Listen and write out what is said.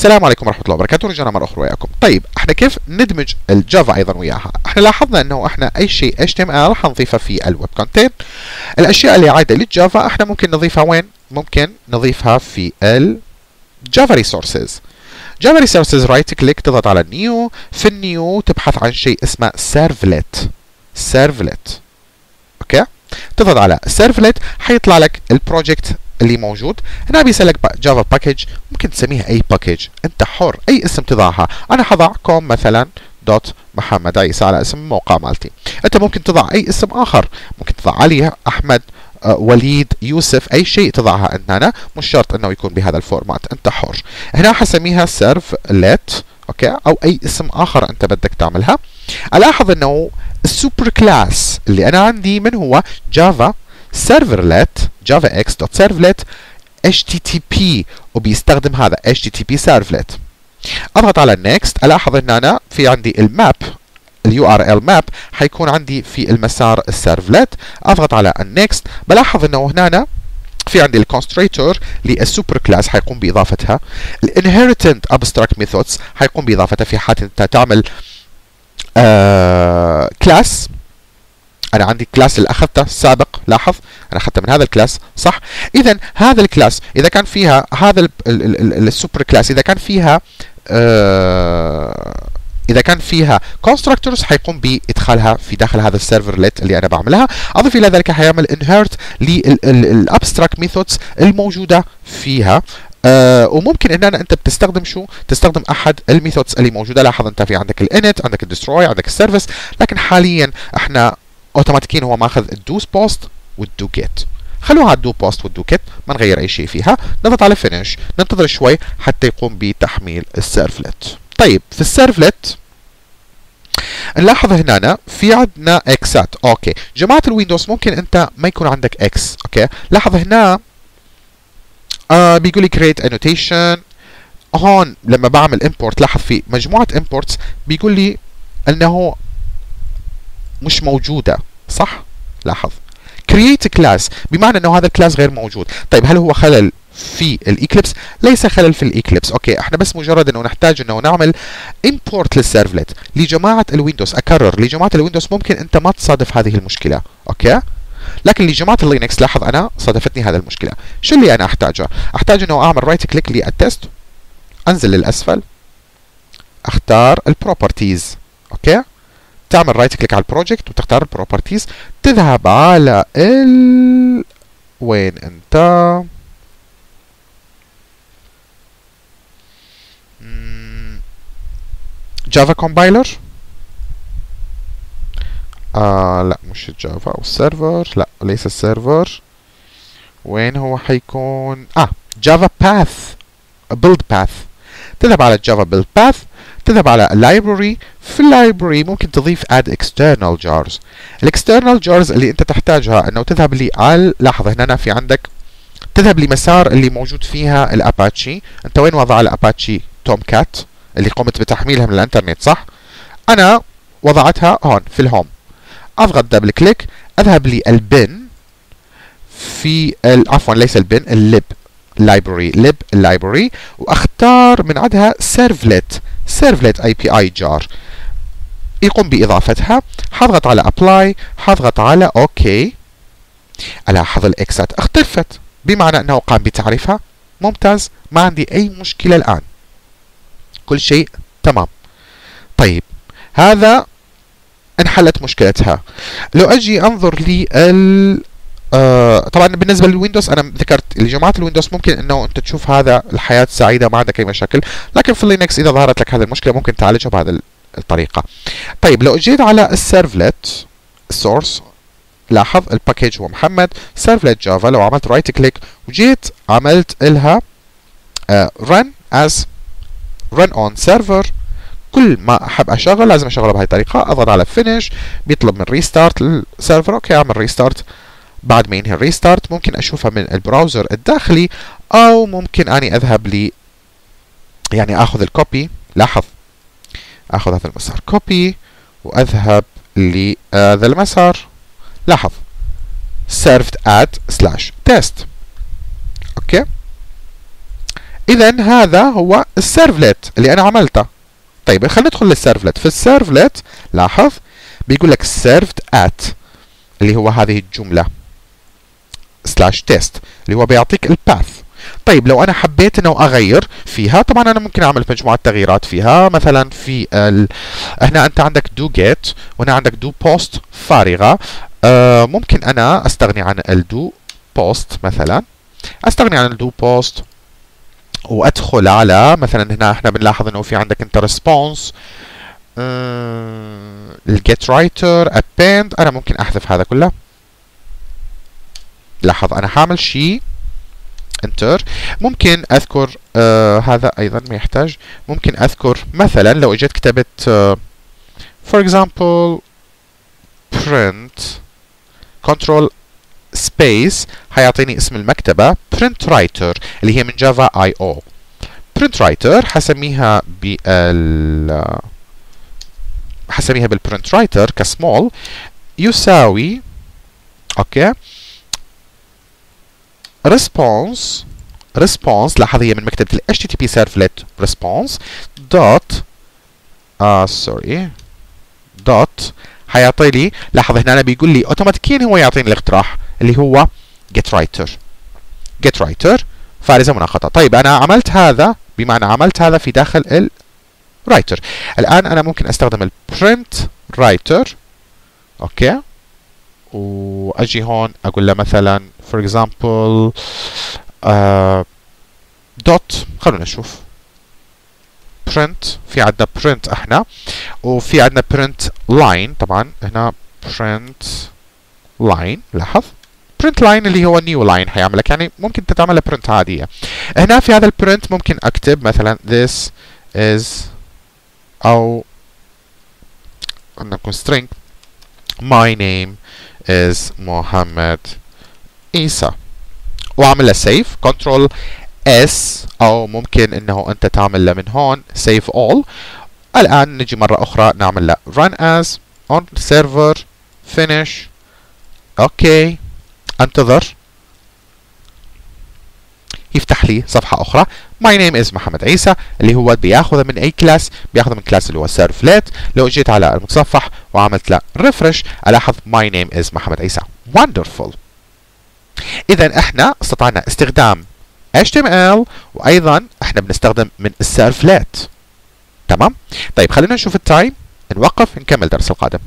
السلام عليكم ورحمة الله وبركاته. رجعنا مرة أخرى وياكم. طيب إحنا كيف ندمج ال Java أيضا وياها؟ إحنا لاحظنا إنه إحنا أي شيء HTML حنضيفه في ال web content الأشياء اللي عائدة لل Java إحنا ممكن نضيفها وين؟ ممكن نضيفها في ال Java resources Java resources right click تضغط على new في ال new تبحث عن شيء اسمه servlet servlet okay؟ تضغط على servlet حيطلع لك ال project اللي موجود. هنا بيسألك Java package ممكن تسميها أي package أنت حر. أي اسم تضعها. أنا حضع com مثلا dot محمد. عيسى على اسم الموقع مالتي. أنت ممكن تضع أي اسم آخر. ممكن تضع علي أحمد أه وليد يوسف أي شيء تضعها أنت هنا. مش شرط إنه يكون بهذا ال format. أنت حر. هنا حسميها servlet okay؟ أو أي اسم آخر أنت بدك تعملها. ألاحظ إنه ال super class اللي أنا عندي من هو Java servlet HTTP وبيستخدم هذا HTTP servlet أضغط على next. الاحظ إن أنا في عندي ال map ال URL map حيكون عندي في المسار ال servlet أضغط على ال next بلاحظ إنه هنا في عندي ال constructor لل super class حيقوم بإضافتها. ال inherited abstract methods حيقوم بإضافتها في حال أنت تعمل آه أنا عندي class اللي أخذته سابق لاحظ؟ أنا اخذته من هذا ال class صح؟ اذا هذا ال class إذا كان فيها هذا ال super class إذا كان فيها آه إذا كان فيها constructors حيقوم بإدخالها في داخل هذا ال servlet اللي أنا بعملها. أضف إلى ذلك حيعمل inherit لل abstract methods الموجودة فيها. آه وممكن إن أنا أنت بتستخدم شو؟ تستخدم أحد ال methods اللي موجودة. لاحظ أنت في عندك ال init عندك ال destroy عندك ال service لكن حاليا إحنا اوتوماتيكيا هو ماخذ ال doPost وال doGet خلوها ال doPost وال doGet ما نغير أي شيء فيها. نضغط على finish ننتظر شوي حتى يقوم بتحميل ال servlet طيب في ال servlet نلاحظ هنا في عندنا اكسات okay. جماعة ال Windows ممكن أنت ما يكون عندك X okay. لاحظ هنا آه بيقول لي create annotation. هون لما بعمل import لاحظ في مجموعة imports بيقول لي إنه مش موجودة صح؟ لاحظ. Create class بمعنى إنه هذا ال class غير موجود. طيب هل هو خلل في ال Eclipse ليس خلل في ال Eclipse okay إحنا بس مجرد إنه نحتاج إنه نعمل import لل servlet لجماعة ال Windows أكرر لجماعة ال Windows ممكن أنت ما تصادف هذه المشكلة. okay؟ لكن لجماعة ال Linux لاحظ أنا صادفتني هذه المشكلة. شو اللي أنا أحتاجه؟ أحتاج إنه أعمل right click لل test أنزل للأسفل. أختار ال properties okay؟ تعمل right click على ال project وتختار ال properties تذهب على ال وين انت؟ Java compiler آه لا مش الجافا أو ال server لا ليس ال server وين هو حيكون؟ آه Java path build path تذهب على Java build path تذهب على ال library في ال library ممكن تضيف add external jars. ال external jars اللي انت تحتاجها انه تذهب لي على لاحظ هنا في عندك. تذهب لمسار اللي موجود فيها الأباتشي. أنت وين وضع الأباتشي؟ Tomcat اللي قمت بتحميلها من الإنترنت صح؟ أنا وضعتها هون في ال home أضغط double click أذهب لل bin في عفوا ليس ال bin ال lib library lib library. وأختار من عندها servlet. Servlet API jar. يقوم بإضافتها. حضغط على apply. حضغط على okay الاحظ ال exات اختلفت. بمعنى أنه قام بتعريفها. ممتاز. ما عندي أي مشكلة الآن. كل شيء تمام. طيب. هذا انحلت مشكلتها. لو أجي أنظر لي آه طبعا بالنسبة لل Windows أنا ذكرت لجماعه ال Windows ممكن إنه أنت تشوف هذا الحياة سعيدة ما عندك أي مشاكل لكن في ال Linux إذا ظهرت لك هذه المشكلة ممكن تعالجها بهذه الطريقة. طيب لو جيت على ال servlet ال source لاحظ ال package هو محمد servlet Java لو عملت right click وجيت عملت لها run as run on server كل ما أحب أشغل لازم أشغله بهذه الطريقة أضغط على finish بيطلب من restart لل server okay أعمل restart بعد ما ينهي ال restart ممكن أشوفها من ال browser الداخلي أو ممكن أني أذهب لي يعني آخذ ال copy. لاحظ آخذ هذا المسار copy وأذهب لهذا المسار. لاحظ served at slash test. okay. اذا هذا هو ال servlet اللي أنا عملته. طيب خلينا ندخل لل servlet في ال servlet لاحظ بيقول لك served at اللي هو هذه الجملة. slash test اللي هو بيعطيك ال path طيب لو أنا حبيت إنه أغير فيها طبعا أنا ممكن أعمل مجموعة تغييرات فيها. مثلا في ال... هنا أنت عندك do get وهنا عندك do post فارغة. آه ممكن أنا أستغني عن ال do post مثلا. أستغني عن ال do post وأدخل على مثلا هنا إحنا بنلاحظ إنه في عندك أنت response ال get writer append أنا ممكن أحذف هذا كله. لاحظ أنا حامل شيء enter ممكن أذكر آه هذا أيضا ما يحتاج. ممكن أذكر مثلا لو إجيت كتبت آه for example print control space حيعطيني اسم المكتبة print writer اللي هي من Java IO print writer حسميها بال حسميها بالprint writer كسمول يساوي okay. Response response لاحظ هي من مكتبة ال HTTP servlet response dot آه سوري dot حيعطي لي لاحظ هنا بيقول لي اوتوماتيكيا هو يعطيني الاقتراح اللي هو get writer. get writer فارزة مناقطة طيب أنا عملت هذا بمعنى عملت هذا في داخل ال writer. الآن أنا ممكن أستخدم ال print writer. okay. وأجي هون أقول له مثلا for example uh, dot. خلونا نشوف. print. في عندنا print إحنا وفي عندنا print line. طبعا هنا print line لاحظ؟ print line اللي هو new line حيعمل لك يعني ممكن تعملها print عادية. هنا في هذا البرنت ممكن أكتب مثلا this is أو نكون string. my name is محمد عيسى واعمل له save control S أو ممكن إنه أنت تعمل من هون. save all الآن نجي مرة أخرى نعمل له run as on server. finish. okay. أنتظر. يفتح لي صفحة أخرى. My name is محمد عيسى. اللي هو بياخذه من أي class بياخذه من class اللي هو servlet لو جيت على المتصفح وعملت له refresh ألاحظ my name is محمد عيسى. Wonderful. إذا إحنا استطعنا استخدام HTML وأيضا إحنا بنستخدم من ال servlet تمام؟ طيب خلينا نشوف ال time نوقف نكمل درس القادم.